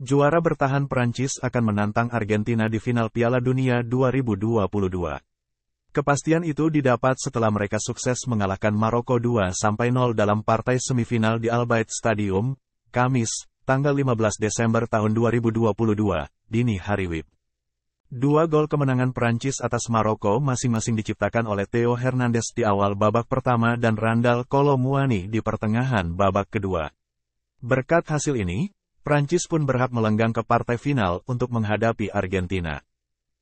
Juara bertahan Prancis akan menantang Argentina di final Piala Dunia 2022. Kepastian itu didapat setelah mereka sukses mengalahkan Maroko 2-0 dalam partai semifinal di Al Stadium, Kamis, tanggal 15 Desember tahun 2022, dini hari WIB. Dua gol kemenangan Prancis atas Maroko masing-masing diciptakan oleh Theo Hernandez di awal babak pertama dan Randall Kolomuani di pertengahan babak kedua. Berkat hasil ini, Prancis pun berhak melenggang ke partai final untuk menghadapi Argentina.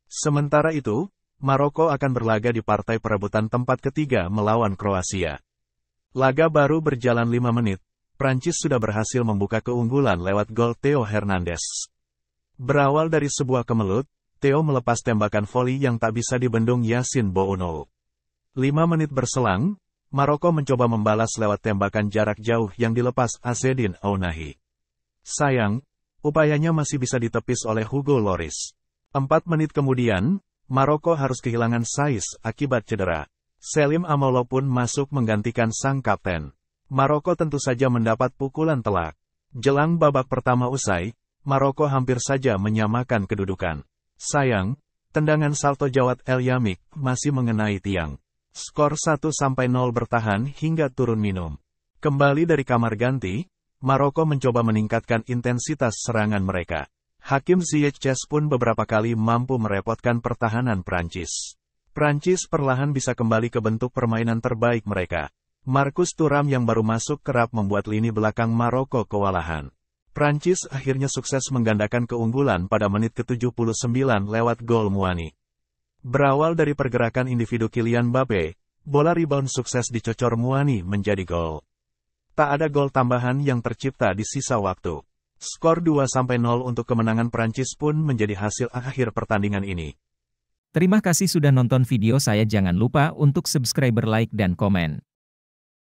Sementara itu, Maroko akan berlaga di partai perebutan tempat ketiga melawan Kroasia. Laga baru berjalan 5 menit, Prancis sudah berhasil membuka keunggulan lewat gol Theo Hernandez. Berawal dari sebuah kemelut, Theo melepas tembakan voli yang tak bisa dibendung Yasin Bounou. 5 menit berselang, Maroko mencoba membalas lewat tembakan jarak jauh yang dilepas Azedin Aunahi. Sayang, upayanya masih bisa ditepis oleh Hugo Loris. Empat menit kemudian, Maroko harus kehilangan Sais akibat cedera. Selim Amolo pun masuk menggantikan sang kapten. Maroko tentu saja mendapat pukulan telak. Jelang babak pertama usai, Maroko hampir saja menyamakan kedudukan. Sayang, tendangan salto Jawat El Yamik masih mengenai tiang. Skor 1-0 bertahan hingga turun minum. Kembali dari kamar ganti, Maroko mencoba meningkatkan intensitas serangan mereka. Hakim Ziyech pun beberapa kali mampu merepotkan pertahanan Prancis. Prancis perlahan bisa kembali ke bentuk permainan terbaik mereka. Markus Turam yang baru masuk kerap membuat lini belakang Maroko kewalahan. Prancis akhirnya sukses menggandakan keunggulan pada menit ke-79 lewat gol Muani. Berawal dari pergerakan individu Kylian Mbappe, bola rebound sukses dicocor Muani menjadi gol. Tak ada gol tambahan yang tercipta di sisa waktu. Skor 2-0 untuk kemenangan Prancis pun menjadi hasil akhir pertandingan ini. Terima kasih sudah nonton video saya jangan lupa untuk subscribe like dan komen.